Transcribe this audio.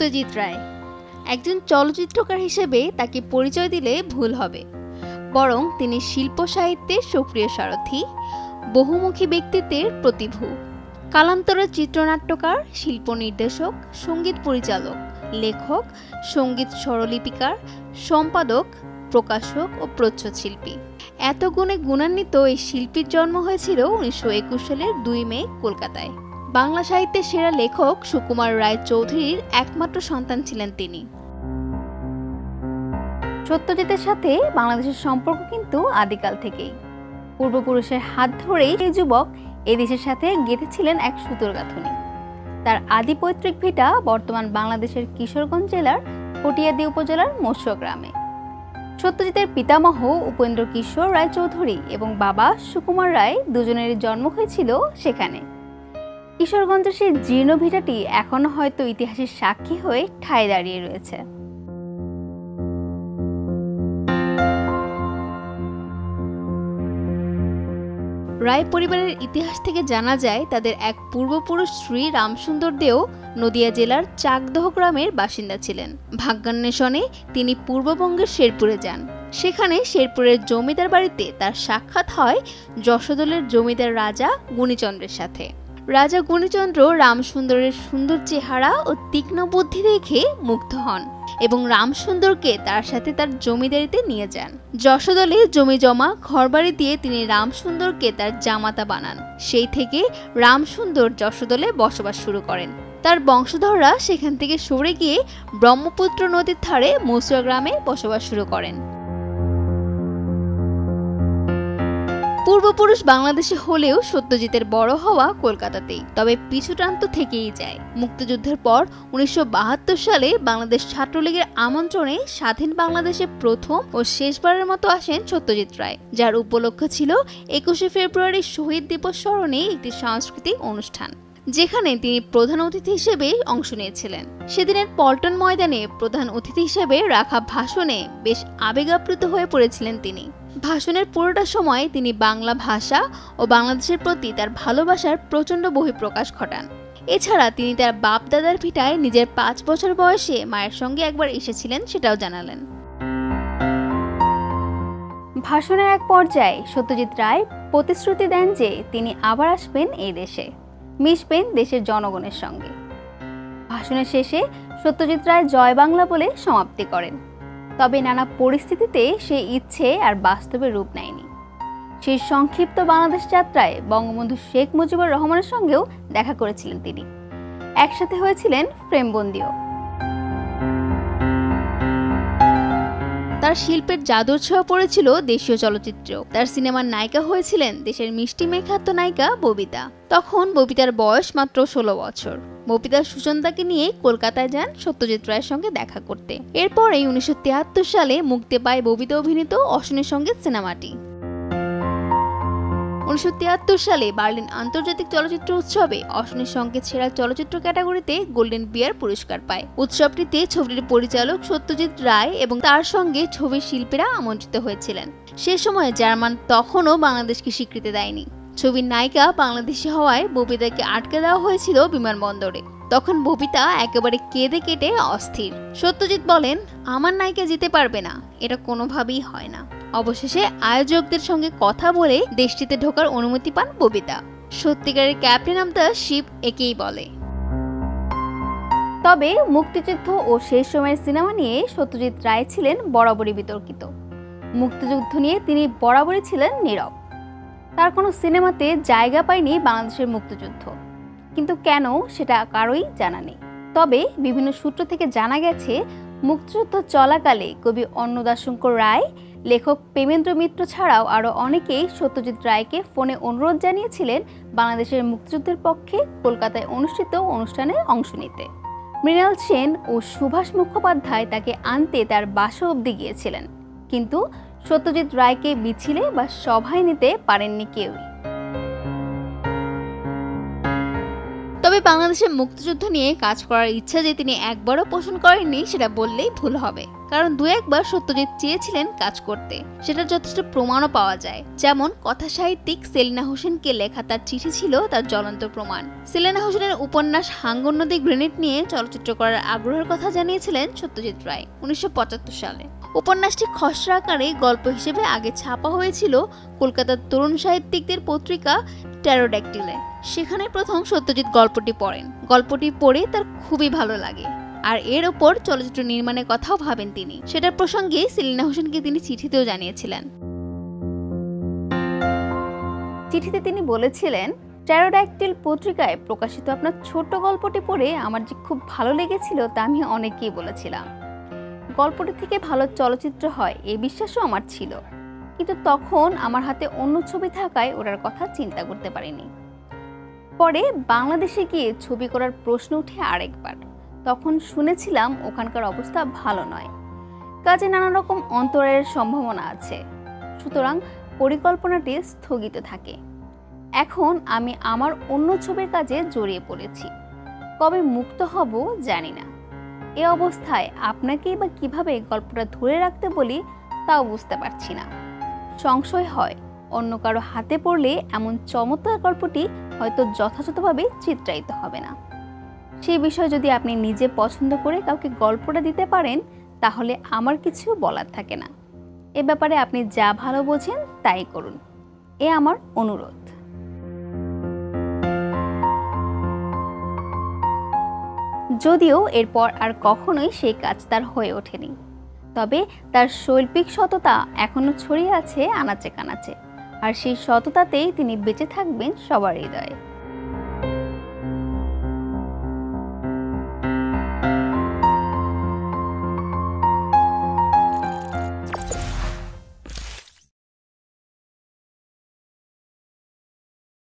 সত্যজিৎ রায়। একজন চলচ্চিত্রকার হিসেবে তাকে পরিচয় দিলে ভুল হবে। বরং তিনি শিল্প সাহিত্যের সক্রিয় সারথি, বহুমুখী ব্যক্তিত্বের প্রতিভু। কালান্তরের চিত্রনাট্যকার, শিল্প নির্দেশক, সংগীত পরিচালক, লেখক, সংগীত স্বরলিপিকার, সম্পাদক, প্রকাশক ও প্রচ্ছদশিল্পী। এত গুণে গুণান্বিত এই শিল্পীর জন্ম হয়েছিল উনিশশো একুশ সালের দুই মে কলকাতায়। বাংলা সাহিত্যের সেরা লেখক সুকুমার রায় চৌধুরীর একমাত্র সন্তান ছিলেন তিনি। সত্যজিতের সাথে বাংলাদেশের সম্পর্ক কিন্তু আদিকাল থেকেই। পূর্বপুরুষের হাত ধরেই এই যুবক এদেশের সাথে গেঁথেছিলেন এক সুতোর গাঁথনি। তার আদি পৈতৃক ভিটা বর্তমান বাংলাদেশের কিশোরগঞ্জ জেলার কটিয়াদি উপজেলার মৎস্য গ্রামে। সত্যজিতের পিতামহ উপেন্দ্র কিশোর রায় চৌধুরী এবং বাবা সুকুমার রায় দুজনেরই জন্ম হয়েছিল সেখানে। কিশোরগঞ্জের সেই জীর্ণ ভিটাটি এখনও হয়তো ইতিহাসের সাক্ষী হয়ে ঠায় দাঁড়িয়ে রয়েছে। রায় পরিবারের ইতিহাস থেকে জানা যায়, তাদের এক পূর্বপুরুষ শ্রী রামসুন্দর দেও নদিয়া জেলার চাকদহ গ্রামের বাসিন্দা ছিলেন। ভাগ্যান্বেষণে তিনি পূর্ববঙ্গের শেরপুরে যান। সেখানে শেরপুরের জমিদার বাড়িতে তার সাক্ষাৎ হয় যশোদলের জমিদার রাজা গুণীচন্দ্রের সাথে। রাজা গুণীচন্দ্র রামসুন্দরের সুন্দর চেহারা ও তীক্ষ্ণ বুদ্ধি দেখে মুগ্ধ হন এবং রামসুন্দরকে তার সাথে তার জমিদারিতে নিয়ে যান। যশোদলে জমি জমা, ঘরবাড়ি দিয়ে তিনি রামসুন্দরকে তার জামাতা বানান। সেই থেকে রামসুন্দর যশোদলে বসবাস শুরু করেন। তার বংশধররা সেখান থেকে সরে গিয়ে ব্রহ্মপুত্র নদীর ধারে মসুয়া গ্রামে বসবাস শুরু করেন। পূর্বপুরুষ বাংলাদেশে হলেও সত্যজিতের বড় হওয়া কলকাতাতেই, তবে পিছুটান্ত থেকেই যায়। মুক্তিযুদ্ধের পর উনিশশো বাহাত্তর সালে বাংলাদেশ ছাত্রলীগের আমন্ত্রণে স্বাধীন বাংলাদেশে প্রথম ও শেষবারের মতো আসেন সত্যজিৎ রায়, যার উপলক্ষ ছিল একুশে ফেব্রুয়ারি শহীদ দিবস স্মরণে একটি সাংস্কৃতিক অনুষ্ঠান, যেখানে তিনি প্রধান অতিথি হিসেবে অংশ নিয়েছিলেন। সেদিনের পল্টন ময়দানে প্রধান অতিথি হিসেবে রাখা ভাষণে বেশ আবেগাপ্লুত হয়ে পড়েছিলেন তিনি। ভাষণের পুরোটা সময় তিনি বাংলা ভাষা ও বাংলাদেশের প্রতি তার ভালোবাসার প্রচণ্ড বহিঃপ্রকাশ ঘটান। এছাড়া তিনি তার বাপ দাদার ভিটায় নিজের পাঁচ বছর বয়সে মায়ের সঙ্গে একবার এসেছিলেন সেটাও জানালেন। ভাষণের এক পর্যায়ে সত্যজিৎ রায় প্রতিশ্রুতি দেন যে তিনি আবার আসবেন এই দেশে, মিশবেন দেশের জনগণের সঙ্গে। ভাষণের শেষে সত্যজিৎ রায় জয় বাংলা বলে সমাপ্তি করেন। তবে নানা পরিস্থিতিতে সে ইচ্ছে আর বাস্তবে রূপ নেয়নি। সেই সংক্ষিপ্ত বাংলাদেশ যাত্রায় বঙ্গবন্ধু শেখ মুজিবুর রহমানের সঙ্গেও দেখা করেছিলেন তিনি। একসাথে হয়েছিলেন ফ্রেমবন্দিও তার শিল্পের জাদুর ছোঁয়া পড়েছিল দেশীয় চলচ্চিত্র। তার সিনেমার নায়িকা হয়েছিলেন দেশের মিষ্টি মেঘাত্ম নায়িকা ববিতা। তখন ববিতার বয়স মাত্র ষোলো বছর। ববিতা সুচন্দাকে নিয়ে কলকাতায় যান সত্যজিৎ রায়ের সঙ্গে দেখা করতে। এরপরেই উনিশশো তিয়াত্তর সালে মুক্তি পায় ববিতা অভিনীত অশনের সঙ্গে সিনেমাটি। উনিশশো সালে বার্লিন আন্তর্জাতিক চলচ্চিত্র উৎসবে অশনির সঙ্গে সেরা চলচ্চিত্র ক্যাটাগরিতে গোল্ডেন বিয়ার পুরস্কার পায়। উৎসবটিতে ছবিটির পরিচালক সত্যজিৎ রায় এবং তার সঙ্গে ছবির শিল্পীরা আমন্ত্রিত হয়েছিলেন। সে সময় জার্মান তখনও বাংলাদেশকে স্বীকৃতি দেয়নি। ছবির নায়িকা বাংলাদেশি হওয়ায় ববিতাকে আটকে দেওয়া হয়েছিল বিমানবন্দরে। তখন ববিতা একেবারে কেঁদে কেটে অস্থির। সত্যজিৎ বলেন, আমার নায়িকা যেতে পারবে না, এটা কোনোভাবেই হয় না। অবশেষে আয়োজকদের সঙ্গে কথা বলে দেশটিতে ঢোকার অনুমতি পান ববিতা। সত্যিকারের ক্যাপ্টেন অব দ্য শিপ একেই বলে। তবে মুক্তিযুদ্ধ ও শেষ সময়ের সিনেমা নিয়ে সত্যজিৎ রায় ছিলেন বরাবরই বিতর্কিত। মুক্তিযুদ্ধ নিয়ে তিনি বরাবরই ছিলেন নীরব। তার কোনো সিনেমাতে জায়গা পায়নি বাংলাদেশের মুক্তিযুদ্ধ। কিন্তু কেন সেটা কারোই জানা নেই। তবে বিভিন্ন সূত্র থেকে জানা গেছে, মুক্তিযুদ্ধ চলাকালে কবি অন্নদাশঙ্কর রায়, লেখক প্রেমেন্দ্র মিত্র ছাড়াও আরও অনেকেই সত্যজিৎ রায়কে ফোনে অনুরোধ জানিয়েছিলেন বাংলাদেশের মুক্তিযুদ্ধের পক্ষে কলকাতায় অনুষ্ঠিত অনুষ্ঠানে অংশ নিতে। মৃণাল সেন ও সুভাষ মুখোপাধ্যায় তাকে আনতে তার বাসা অবধি গিয়েছিলেন। কিন্তু সত্যজিৎ রায়কে মিছিলে বা সভায় নিতে পারেননি কেউই। তবে বাংলাদেশের মুক্তিযুদ্ধ নিয়ে কাজ করার ইচ্ছা যে তিনি একবারও পোষণ করেননি, সেটা বললেই ভুল হবে। কারণ দু একবার সত্যজিৎ চেয়েছিলেন কাজ করতে। সেটার যথেষ্ট প্রমাণও পাওয়া যায়। যেমন কথা সাহিত্যিক সেলিনা হোসেনকে লেখা তার চিঠি ছিল তার জ্বলন্ত প্রমাণ। সেলিনা হোসেনের উপন্যাস হাঙ্গর নদী গ্রেনেড নিয়ে চলচ্চিত্র করার আগ্রহের কথা জানিয়েছিলেন সত্যজিৎ রায়, উনিশশো পঁচাত্তর সালে। উপন্যাসটি খসড়া আকারে গল্প হিসেবে আগে ছাপা হয়েছিল কলকাতার তরুণ সাহিত্যিকদের পত্রিকা ট্যারোড্যাকটিলে সেখানে প্রথম সত্যজিৎ গল্পটি পড়েন। গল্পটি পড়ে তার খুবই ভালো লাগে। আর এর ওপর চলচ্চিত্র নির্মাণের কথাও ভাবেন তিনি। সেটার প্রসঙ্গে সেলিনা হোসেনকে তিনি চিঠিতেও জানিয়েছিলেন। চিঠিতে তিনি বলেছিলেন ট্যারোডাক্টিল পত্রিকায় প্রকাশিত আপনার ছোট গল্পটি পড়ে আমার যে খুব ভালো লেগেছিল তা আমি অনেককেই বলেছিলাম। গল্পটি থেকে ভালো চলচ্চিত্র হয়, এই বিশ্বাসও আমার ছিল। কিন্তু তখন আমার হাতে অন্য ছবি থাকায় ওটার কথা চিন্তা করতে পারিনি। পরে বাংলাদেশে গিয়ে ছবি করার প্রশ্ন উঠে আরেকবার। তখন শুনেছিলাম ওখানকার অবস্থা ভালো নয়। কাজে নানা রকম অন্তরের সম্ভাবনা আছে। সুতরাং পরিকল্পনাটি স্থগিত থাকে। এখন আমি আমার অন্য ছবির কাজে জড়িয়ে পড়েছি। কবে মুক্ত হব জানি না। এ অবস্থায় আপনাকেই বা কীভাবে গল্পটা ধরে রাখতে বলি তাও বুঝতে পারছি না। সংশয় হয়, অন্য কারও হাতে পড়লে এমন চমৎকার গল্পটি হয়তো যথাযথভাবে চিত্রায়িত হবে না। সেই বিষয়ে যদি আপনি নিজে পছন্দ করে কাউকে গল্পটা দিতে পারেন, তাহলে আমার কিছু বলার থাকে না। এ ব্যাপারে আপনি যা ভালো বোঝেন তাই করুন। এ আমার অনুরোধ। যদিও এরপর আর কখনোই সেই কাজ তার হয়ে ওঠেনি। তবে তার শৈল্পিক সততা এখনও ছড়িয়ে আছে আনাচে কানাচে, আর সেই সততাতেই তিনি বেঁচে থাকবেন সবার হৃদয়ে।